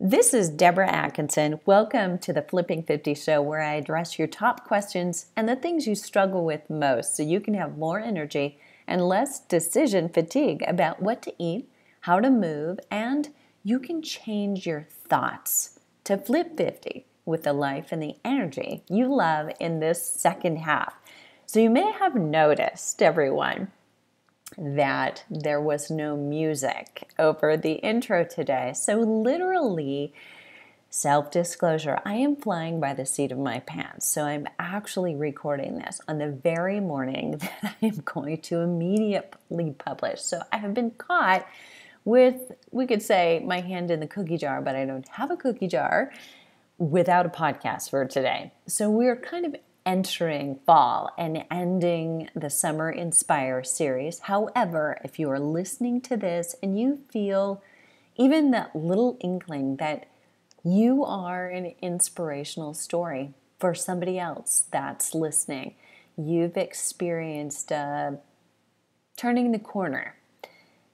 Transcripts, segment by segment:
This is Debra Atkinson. Welcome to the Flipping 50 show where I address your top questions and the things you struggle with most so you can have more energy and less decision fatigue about what to eat, how to move, and you can change your thoughts to flip 50 with the life and the energy you love in this second half. So you may have noticed, everyone, that there was no music over the intro today. So, literally, self disclosure, I am flying by the seat of my pants. So, I'm actually recording this on the very morning that I am going to immediately publish. So, I have been caught with, we could say, my hand in the cookie jar, but I don't have a cookie jar without a podcast for today. So, we're kind of entering fall and ending the Summer Inspire series. However, if you are listening to this and you feel even that little inkling that you are an inspirational story for somebody else that's listening, you've experienced uh, turning the corner,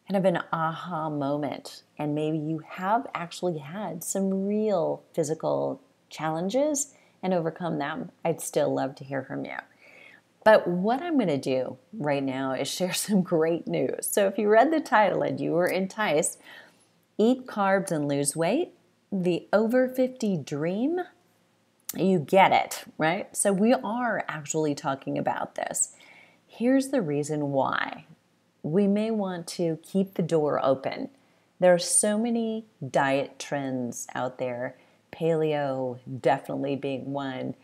kind of an aha moment, and maybe you have actually had some real physical challenges and overcome them, I'd still love to hear from you. But what I'm going to do right now is share some great news. So if you read the title and you were enticed, Eat Carbs and Lose Weight, the Over 50 Dream, you get it, right? So we are actually talking about this. Here's the reason why. We may want to keep the door open. There are so many diet trends out there paleo definitely being one.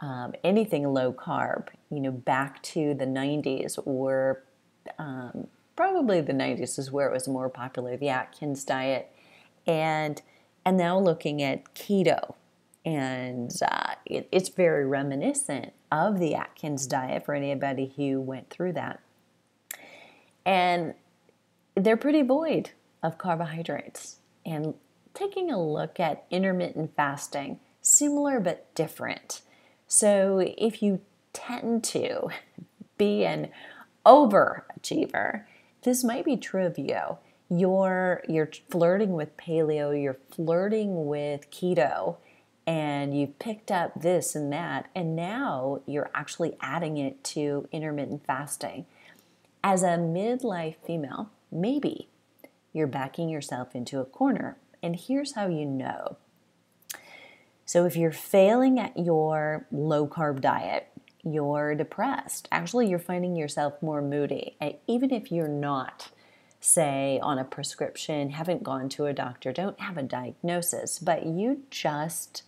Um, anything low carb, you know, back to the 90s or um, probably the 90s is where it was more popular, the Atkins diet, and and now looking at keto, and uh, it, it's very reminiscent of the Atkins diet for anybody who went through that, and they're pretty void of carbohydrates and taking a look at intermittent fasting, similar but different. So, if you tend to be an overachiever, this might be true of you. You're you're flirting with paleo, you're flirting with keto, and you've picked up this and that, and now you're actually adding it to intermittent fasting. As a midlife female, maybe you're backing yourself into a corner and here's how you know. So, if you're failing at your low carb diet, you're depressed. Actually, you're finding yourself more moody. Eh, even if you're not, say, on a prescription, haven't gone to a doctor, don't have a diagnosis, but you just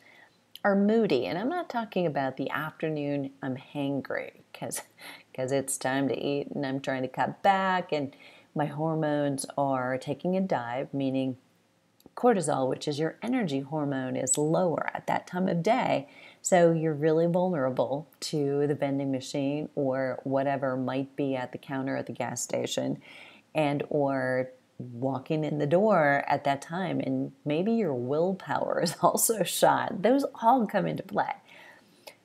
are moody. And I'm not talking about the afternoon, I'm hangry because because it's time to eat and I'm trying to cut back and my hormones are taking a dive, meaning cortisol, which is your energy hormone, is lower at that time of day. So you're really vulnerable to the vending machine or whatever might be at the counter at the gas station and or walking in the door at that time and maybe your willpower is also shot. Those all come into play.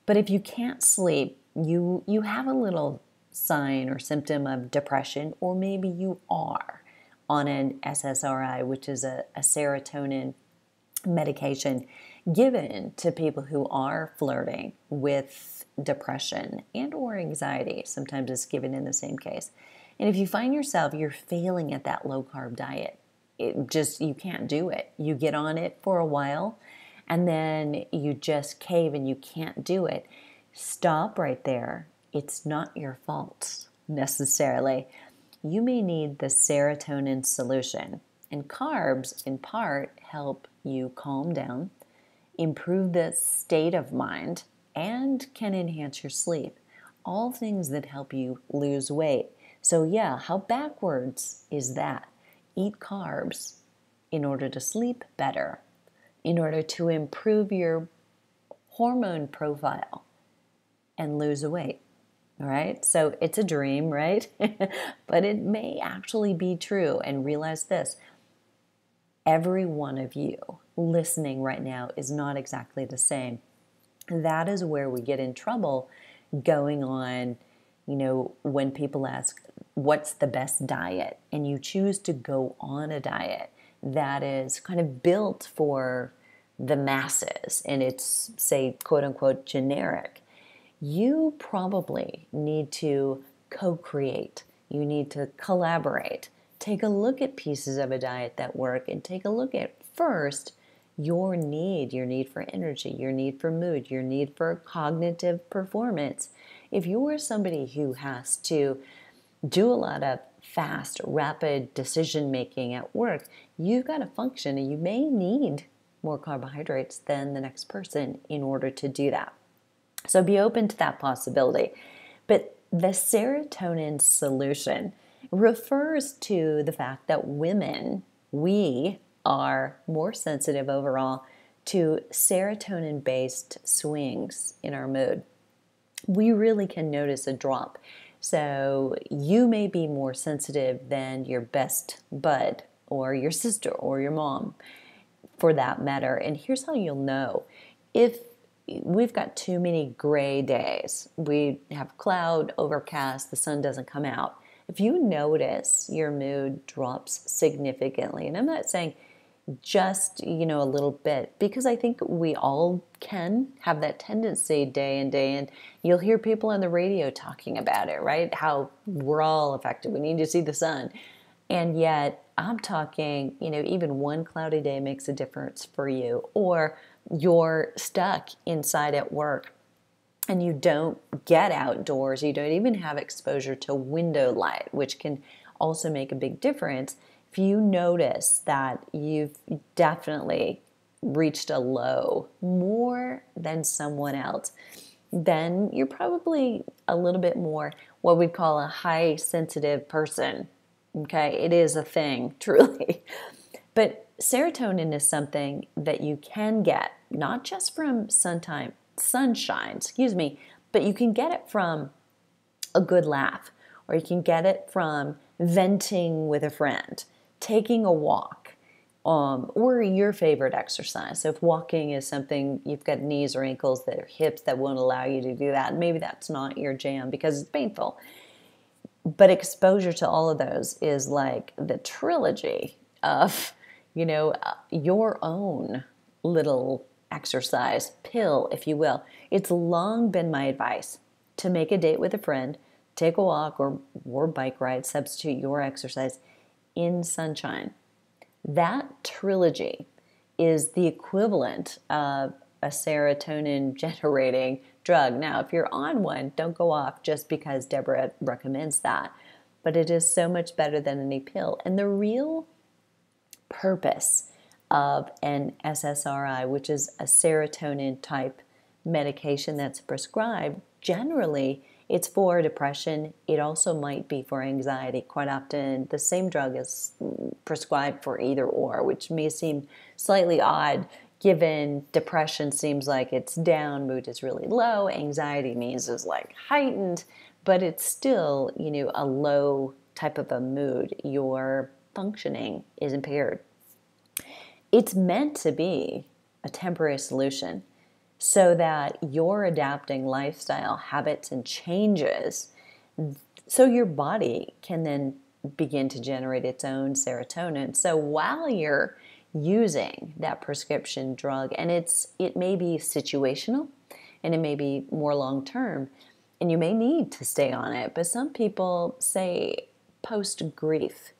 But if you can't sleep, you you have a little sign or symptom of depression or maybe you are on an SSRI, which is a, a serotonin medication given to people who are flirting with depression and or anxiety sometimes it's given in the same case. And if you find yourself you're failing at that low carb diet it just you can't do it. You get on it for a while and then you just cave and you can't do it. Stop right there. It's not your fault necessarily you may need the serotonin solution. And carbs, in part, help you calm down, improve the state of mind, and can enhance your sleep. All things that help you lose weight. So, yeah, how backwards is that? Eat carbs in order to sleep better, in order to improve your hormone profile and lose weight. Right, so it's a dream, right? but it may actually be true. And realize this every one of you listening right now is not exactly the same. That is where we get in trouble going on, you know, when people ask, What's the best diet? and you choose to go on a diet that is kind of built for the masses and it's, say, quote unquote, generic, you probably need to co create. You need to collaborate. Take a look at pieces of a diet that work and take a look at first your need, your need for energy, your need for mood, your need for cognitive performance. If you are somebody who has to do a lot of fast, rapid decision making at work, you've got to function and you may need more carbohydrates than the next person in order to do that. So be open to that possibility. But the serotonin solution refers to the fact that women, we are more sensitive overall to serotonin based swings in our mood. We really can notice a drop. So you may be more sensitive than your best bud or your sister or your mom for that matter. And here's how you'll know if we've got too many gray days, we have cloud, overcast, the sun doesn't come out. If you notice your mood drops significantly, and I'm not saying just you know a little bit because i think we all can have that tendency day in day in. You'll hear people on the radio talking about it right? How we're all affected. We need to see the sun. And yet i'm talking you know even one cloudy day makes a difference for you. Or you're stuck inside at work and you don't get outdoors, you don't even have exposure to window light, which can also make a big difference. If you notice that you've definitely reached a low more than someone else, then you're probably a little bit more what we'd call a high sensitive person. Okay, it is a thing, truly. But serotonin is something that you can get not just from sunshine, sunshine, excuse me, but you can get it from a good laugh, or you can get it from venting with a friend, taking a walk, um, or your favorite exercise. So if walking is something you've got knees or ankles that are hips that won't allow you to do that, maybe that's not your jam because it's painful. But exposure to all of those is like the trilogy of, you know, uh, your own little exercise, pill, if you will. It's long been my advice to make a date with a friend, take a walk or, or bike ride, substitute your exercise in sunshine. That trilogy is the equivalent of a serotonin generating drug. Now, if you're on one, don't go off just because Debra recommends that. But it is so much better than any pill. And the real purpose of an SSRI, which is a serotonin type medication that's prescribed, generally it's for depression. It also might be for anxiety. Quite often, the same drug is prescribed for either or, which may seem slightly odd given depression seems like it's down, mood is really low, anxiety means is like heightened, but it's still, you know, a low type of a mood. Your functioning is impaired it's meant to be a temporary solution so that you're adapting lifestyle habits and changes so your body can then begin to generate its own serotonin. So while you're using that prescription drug and it's it may be situational and it may be more long term and you may need to stay on it, but some people say post grief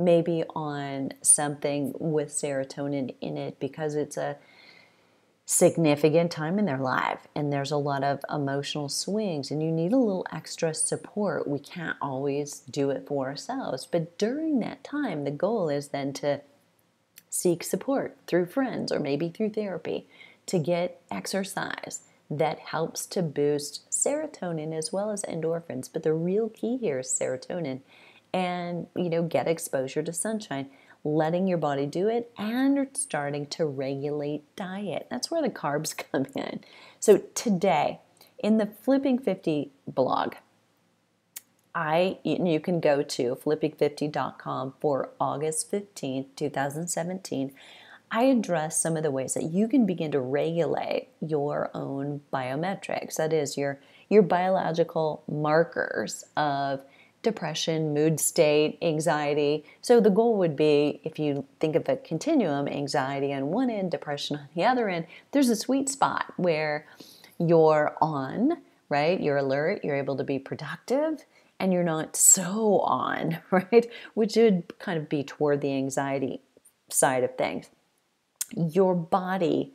maybe on something with serotonin in it because it's a significant time in their life and there's a lot of emotional swings and you need a little extra support. We can't always do it for ourselves, but during that time, the goal is then to seek support through friends or maybe through therapy to get exercise that helps to boost serotonin as well as endorphins. But the real key here is serotonin and you know get exposure to sunshine letting your body do it and starting to regulate diet that's where the carbs come in so today in the flipping 50 blog I you can go to flipping50.com for August 15th, 2017. I address some of the ways that you can begin to regulate your own biometrics. That is your your biological markers of depression, mood state, anxiety. So the goal would be if you think of a continuum, anxiety on one end, depression on the other end, there's a sweet spot where you're on, right? You're alert, you're able to be productive, and you're not so on, right? Which would kind of be toward the anxiety side of things. Your body,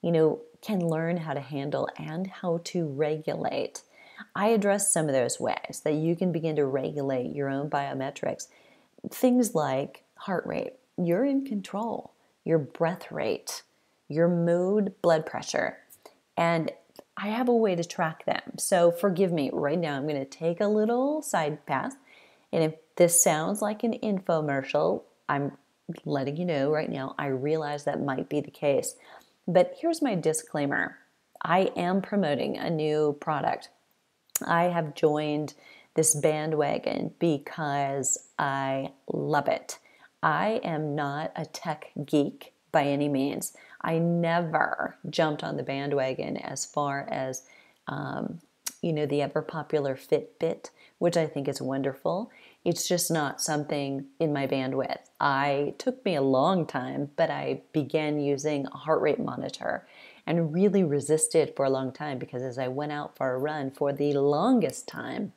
you know, can learn how to handle and how to regulate I address some of those ways that you can begin to regulate your own biometrics. Things like heart rate, you're in control, your breath rate, your mood, blood pressure. And I have a way to track them. So forgive me, right now I'm going to take a little side path. And if this sounds like an infomercial, I'm letting you know right now, I realize that might be the case. But here's my disclaimer I am promoting a new product. I have joined this bandwagon because I love it. I am not a tech geek by any means. I never jumped on the bandwagon as far as, um, you know, the ever popular Fitbit, which I think is wonderful. It's just not something in my bandwidth. I took me a long time, but I began using a heart rate monitor and really resisted for a long time because as I went out for a run for the longest time,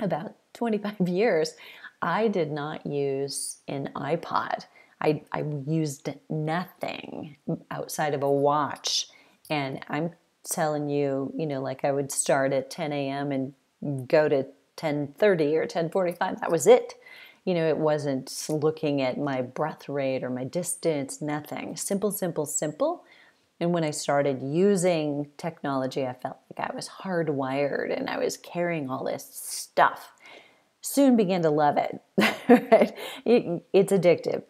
about 25 years, I did not use an iPod. I, I used nothing outside of a watch. And I'm telling you, you know, like I would start at 10 a.m. and go to 10:30 or 10:45. That was it. You know, it wasn't looking at my breath rate or my distance, nothing. Simple, simple, simple. And when I started using technology, I felt like I was hardwired and I was carrying all this stuff. Soon began to love it. it it's addictive.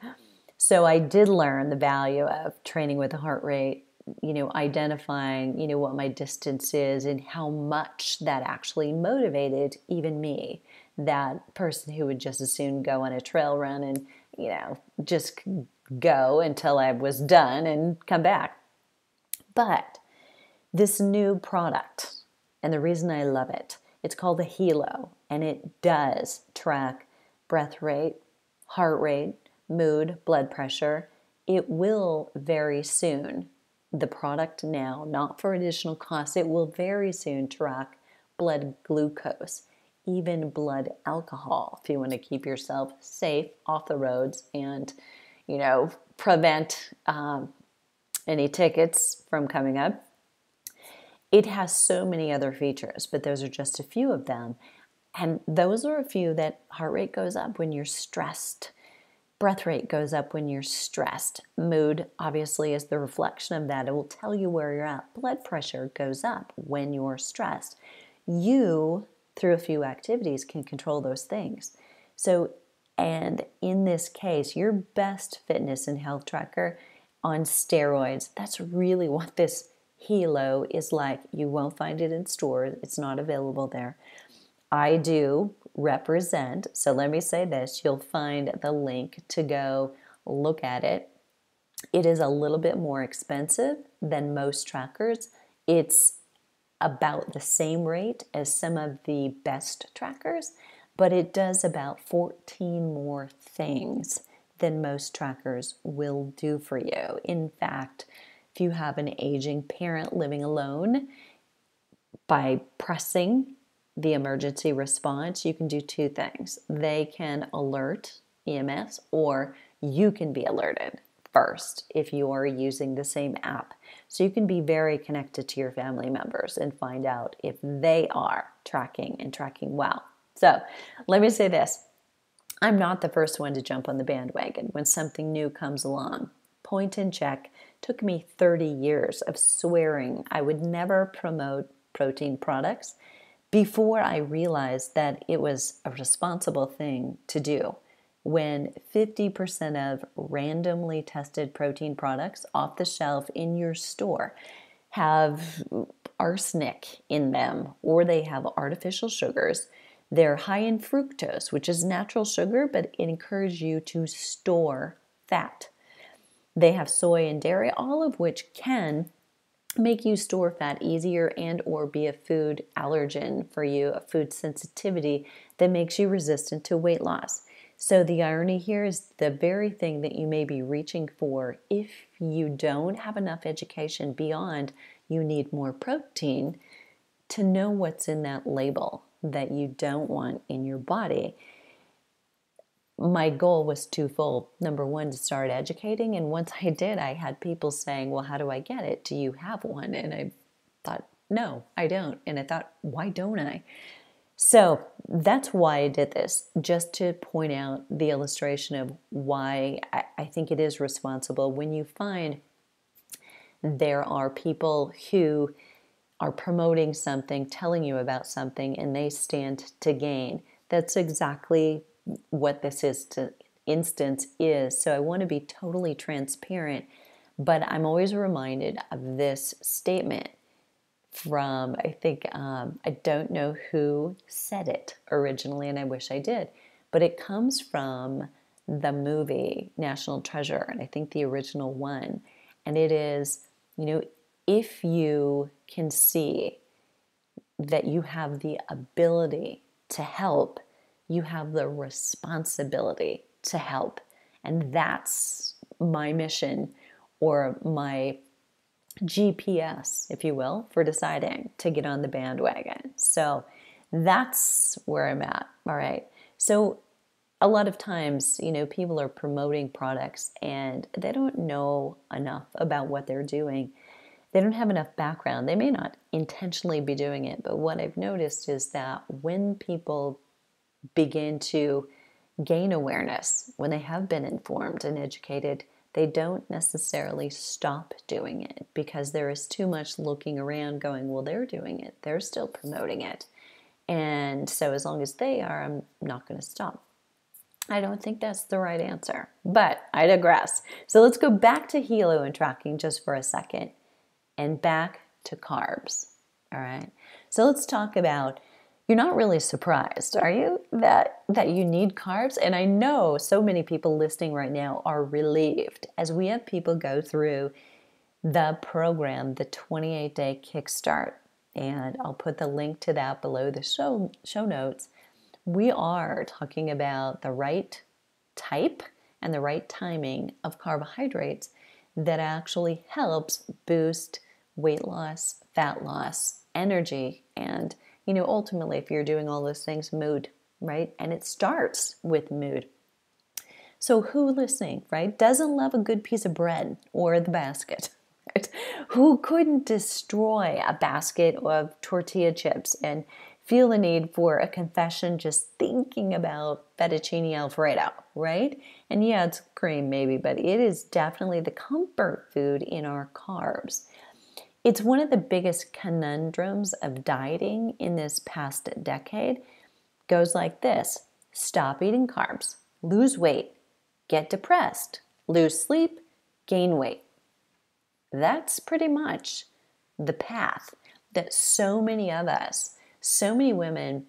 So I did learn the value of training with a heart rate, you know, identifying, you know, what my distance is and how much that actually motivated even me. That person who would just as soon go on a trail run and, you know, just go until I was done and come back. But this new product, and the reason I love it, it's called the Helo, and it does track breath rate, heart rate, mood, blood pressure. It will very soon, the product now, not for additional costs, it will very soon track blood glucose, even blood alcohol, if you want to keep yourself safe off the roads and, you know, prevent um, any tickets from coming up. It has so many other features, but those are just a few of them. And those are a few that heart rate goes up when you're stressed. Breath rate goes up when you're stressed. Mood, obviously, is the reflection of that. It will tell you where you're at. Blood pressure goes up when you're stressed. You, through a few activities, can control those things. So, and in this case, your best fitness and health tracker on steroids. That's really what this Helo is like. You won't find it in stores, it's not available there. I do represent, so let me say this you'll find the link to go look at it. It is a little bit more expensive than most trackers. It's about the same rate as some of the best trackers, but it does about 14 more things than most trackers will do for you. In fact, if you have an aging parent living alone, by pressing the emergency response, you can do two things. They can alert EMS, or you can be alerted first if you are using the same app. So you can be very connected to your family members and find out if they are tracking and tracking well. So let me say this I'm not the first one to jump on the bandwagon when something new comes along. Point and check took me 30 years of swearing I would never promote protein products before I realized that it was a responsible thing to do. When 50% of randomly tested protein products off the shelf in your store have arsenic in them or they have artificial sugars, they're high in fructose, which is natural sugar, but it encourages you to store fat. They have soy and dairy, all of which can make you store fat easier and or be a food allergen for you, a food sensitivity that makes you resistant to weight loss. So, the irony here is the very thing that you may be reaching for if you don't have enough education beyond you need more protein to know what's in that label that you don't want in your body. My goal was twofold. Number one, to start educating. And once I did, I had people saying, Well, how do I get it? Do you have one? And I thought, No, I don't. And I thought, Why don't I? So that's why I did this, just to point out the illustration of why I, think it is responsible when you find there are people who are promoting something, telling you about something, and they stand to gain. That's exactly what this is to instance is. So I want to be totally transparent, but I'm always reminded of this statement from, I think, um, I don't know who said it originally, and I wish I did, but it comes from the movie National Treasure, and I think the original one. And it is, you know, if you can see that you have the ability to help, you have the responsibility to help. And that's my mission or my GPS, if you will, for deciding to get on the bandwagon. So that's where I'm at. All right. So a lot of times, you know, people are promoting products and they don't know enough about what they're doing. They don't have enough background. They may not intentionally be doing it, but what I've noticed is that when people begin to gain awareness, when they have been informed and educated, they don't necessarily stop doing it because there is too much looking around going, well, they're doing it, they're still promoting it. And so, as long as they are, I'm not going to stop. I don't think that's the right answer, but I digress. So, let's go back to Helo and tracking just for a second and back to carbs. All right. So, let's talk about you're not really surprised, are you, that that you need carbs? And I know so many people listening right now are relieved as we have people go through the program, the 28-day kickstart, and I'll put the link to that below the show show notes. We are talking about the right type and the right timing of carbohydrates that actually helps boost weight loss, fat loss, energy, and you know, ultimately, if you're doing all those things, mood, right? And it starts with mood. So, who listening, right, doesn't love a good piece of bread or the basket? Right? Who couldn't destroy a basket of tortilla chips and feel the need for a confession just thinking about fettuccine alfredo, right? And yeah, it's cream maybe, but it is definitely the comfort food in our carbs. It's one of the biggest conundrums of dieting in this past decade. Goes like this stop eating carbs, lose weight, get depressed, lose sleep, gain weight. That's pretty much the path that so many of us, so many women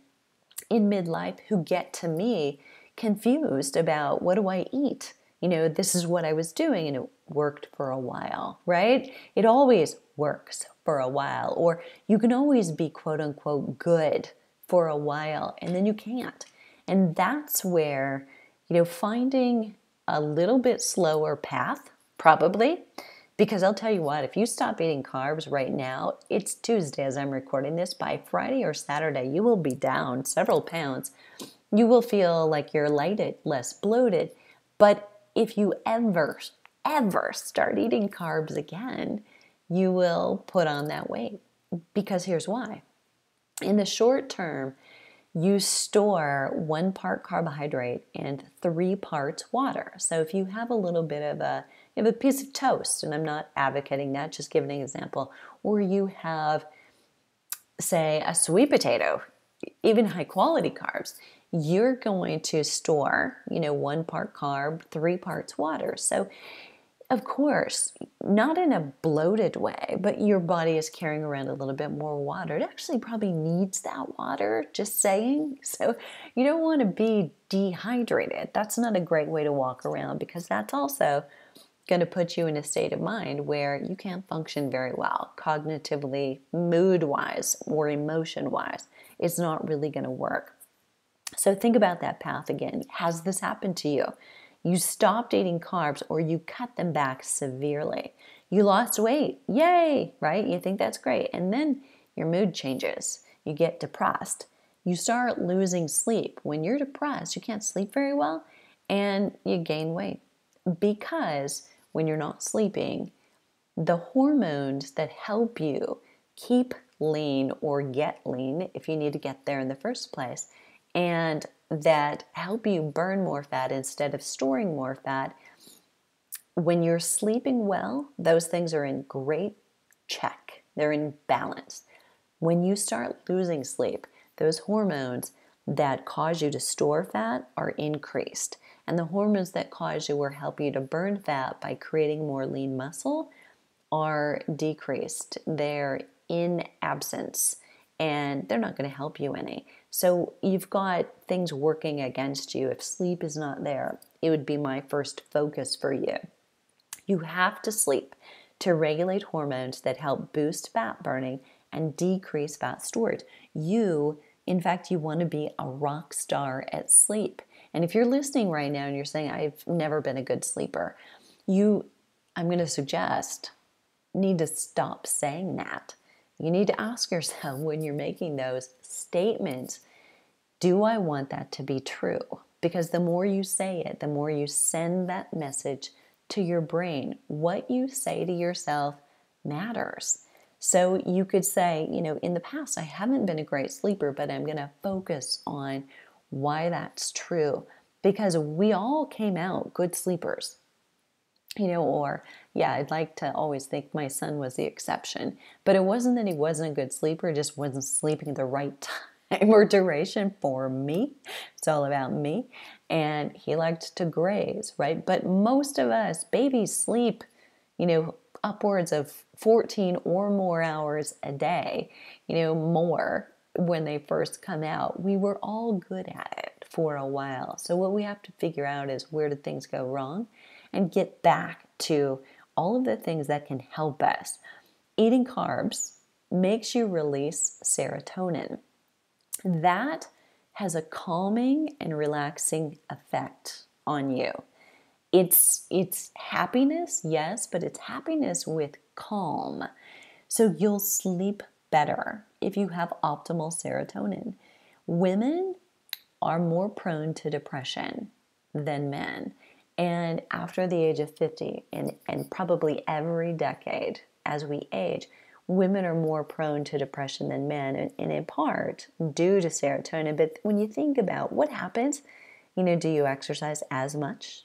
in midlife who get to me confused about what do I eat? You know, this is what I was doing and it worked for a while, right? It always works for a while, or you can always be quote unquote good for a while and then you can't. And that's where, you know, finding a little bit slower path, probably, because I'll tell you what, if you stop eating carbs right now, it's Tuesday as I'm recording this, by Friday or Saturday, you will be down several pounds. You will feel like you're lighted, less bloated. But if you ever, ever start eating carbs again, you will put on that weight. Because here's why. In the short term, you store one part carbohydrate and three parts water. So if you have a little bit of a you have a piece of toast, and I'm not advocating that, just giving an example, or you have, say, a sweet potato, even high quality carbs, you're going to store, you know, one part carb, three parts water. So of course, not in a bloated way, but your body is carrying around a little bit more water. It actually probably needs that water, just saying. So you don't want to be dehydrated. That's not a great way to walk around because that's also going to put you in a state of mind where you can't function very well cognitively, mood wise, or emotion wise. It's not really going to work. So think about that path again. Has this happened to you? You stopped eating carbs or you cut them back severely. You lost weight. Yay, right? You think that's great. And then your mood changes. You get depressed. You start losing sleep. When you're depressed, you can't sleep very well and you gain weight because when you're not sleeping, the hormones that help you keep lean or get lean, if you need to get there in the first place, and that help you burn more fat instead of storing more fat. When you're sleeping well, those things are in great check, they're in balance. When you start losing sleep, those hormones that cause you to store fat are increased. And the hormones that cause you or help you to burn fat by creating more lean muscle are decreased. They're in absence and they're not going to help you any. So you've got things working against you. If sleep is not there, it would be my first focus for you. You have to sleep to regulate hormones that help boost fat burning and decrease fat storage. You, in fact, you want to be a rock star at sleep. And if you're listening right now and you're saying, I've never been a good sleeper, you, I'm going to suggest, need to stop saying that. You need to ask yourself when you're making those statements do I want that to be true? Because the more you say it, the more you send that message to your brain. What you say to yourself matters. So you could say, you know, in the past, I haven't been a great sleeper, but I'm going to focus on why that's true. Because we all came out good sleepers you know, or yeah, I'd like to always think my son was the exception. But it wasn't that he wasn't a good sleeper, just wasn't sleeping the right time or duration for me. It's all about me. And he liked to graze, right? But most of us, babies sleep, you know, upwards of 14 or more hours a day, you know, more when they first come out. We were all good at it for a while. So what we have to figure out is where did things go wrong? And get back to all of the things that can help us. Eating carbs makes you release serotonin. That has a calming and relaxing effect on you. It's it's happiness, yes, but it's happiness with calm. So you'll sleep better if you have optimal serotonin. Women are more prone to depression than men. And after the age of 50, and, and probably every decade as we age, women are more prone to depression than men, and, and in part due to serotonin. But when you think about what happens, you know, do you exercise as much?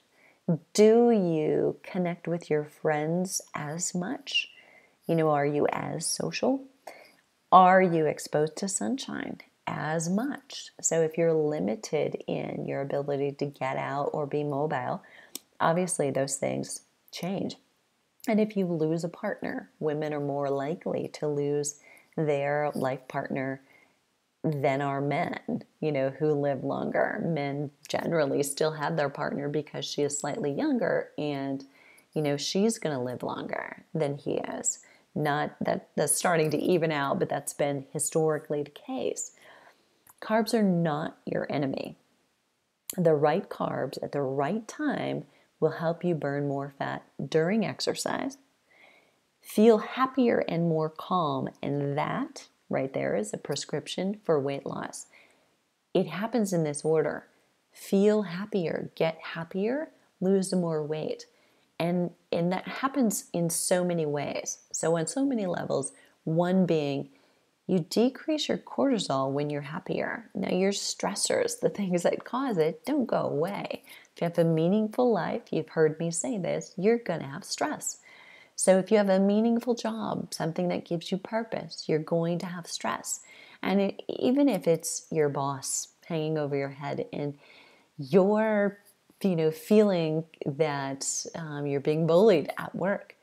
Do you connect with your friends as much? You know, are you as social? Are you exposed to sunshine as much? So, if you're limited in your ability to get out or be mobile, obviously those things change. And if you lose a partner, women are more likely to lose their life partner than are men, you know, who live longer. Men generally still have their partner because she is slightly younger and, you know, she's going to live longer than he is. Not that that's starting to even out, but that's been historically the case. Carbs are not your enemy. The right carbs at the right time will help you burn more fat during exercise, feel happier and more calm, and that right there is a prescription for weight loss. It happens in this order feel happier, get happier, lose more weight. And, and that happens in so many ways. So, on so many levels, one being you decrease your cortisol when you're happier. Now, your stressors, the things that cause it, don't go away. If you have a meaningful life, you've heard me say this, you're going to have stress. So, if you have a meaningful job, something that gives you purpose, you're going to have stress. And it, even if it's your boss hanging over your head and you're, you know, feeling that um, you're being bullied at work,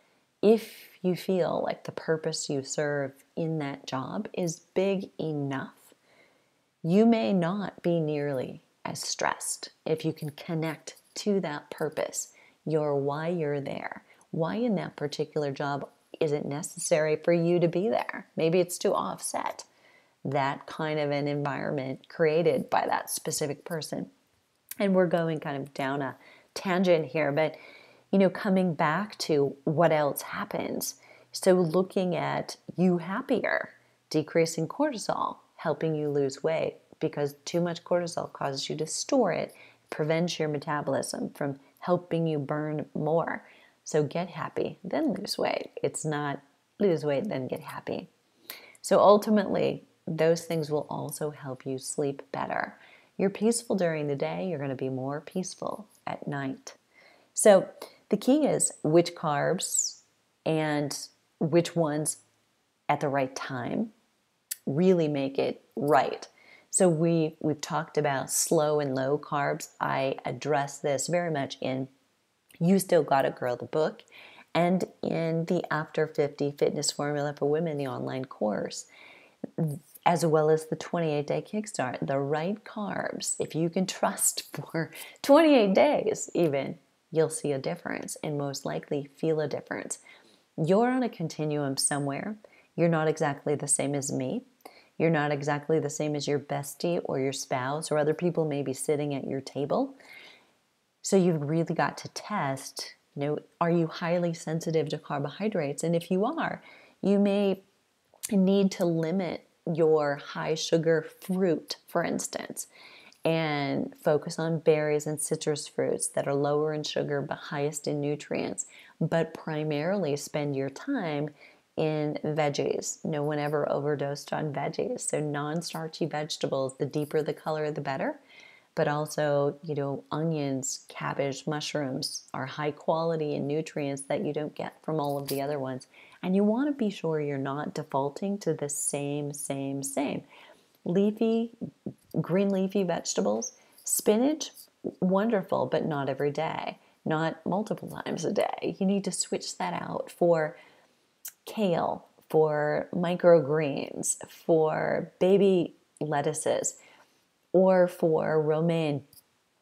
if you feel like the purpose you serve in that job is big enough, you may not be nearly as stressed if you can connect to that purpose, your why you're there, why in that particular job is it necessary for you to be there? Maybe it's to offset that kind of an environment created by that specific person. And we're going kind of down a tangent here, but you know, coming back to what else happens. So, looking at you happier, decreasing cortisol, helping you lose weight because too much cortisol causes you to store it, prevents your metabolism from helping you burn more. So, get happy, then lose weight. It's not lose weight, then get happy. So, ultimately, those things will also help you sleep better. You're peaceful during the day, you're going to be more peaceful at night. So, the key is which carbs and which ones at the right time really make it right. So we we've talked about slow and low carbs. I address this very much in You Still Got It Girl the book and in the After 50 Fitness Formula for Women the online course as well as the 28 day kickstart the right carbs if you can trust for 28 days even you'll see a difference and most likely feel a difference. You're on a continuum somewhere. You're not exactly the same as me. You're not exactly the same as your bestie or your spouse or other people may be sitting at your table. So you've really got to test, you know, are you highly sensitive to carbohydrates? And if you are, you may need to limit your high sugar fruit, for instance and focus on berries and citrus fruits that are lower in sugar but highest in nutrients, but primarily spend your time in veggies. No one ever overdosed on veggies. So non starchy vegetables, the deeper the color, the better. But also, you know, onions, cabbage, mushrooms are high quality in nutrients that you don't get from all of the other ones. And you want to be sure you're not defaulting to the same, same, same. Leafy green leafy vegetables. Spinach, wonderful, but not every day, not multiple times a day. You need to switch that out for kale, for microgreens, for baby lettuces, or for romaine.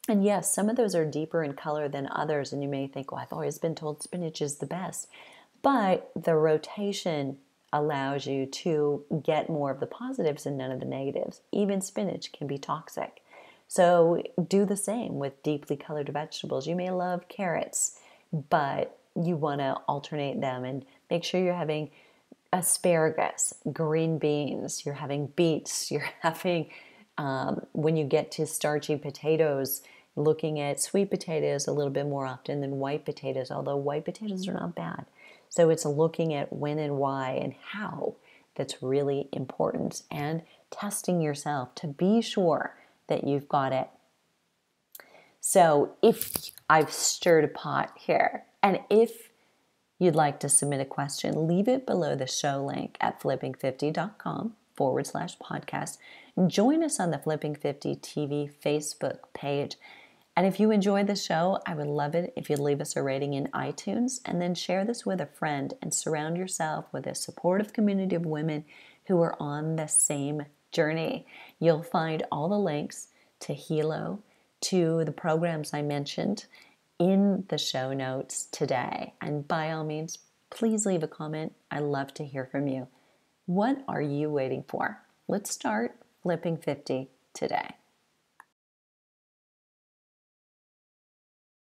And yes, some of those are deeper in color than others, and you may think, well, I've always been told spinach is the best. But the rotation allows you to get more of the positives and none of the negatives. Even spinach can be toxic. So do the same with deeply colored vegetables. You may love carrots, but you want to alternate them and make sure you're having asparagus, green beans, you're having beets, you're having, um, when you get to starchy potatoes, looking at sweet potatoes a little bit more often than white potatoes, although white potatoes are not bad. So it's looking at when and why and how that's really important and testing yourself to be sure that you've got it. So if I've stirred a pot here, and if you'd like to submit a question, leave it below the show link at flipping50.com forward slash podcast. Join us on the Flipping 50 TV Facebook page. And if you enjoy the show, I would love it if you'd leave us a rating in iTunes and then share this with a friend and surround yourself with a supportive community of women who are on the same journey. You'll find all the links to Helo, to the programs I mentioned in the show notes today. And by all means, please leave a comment. I love to hear from you. What are you waiting for? Let's start flipping 50 today.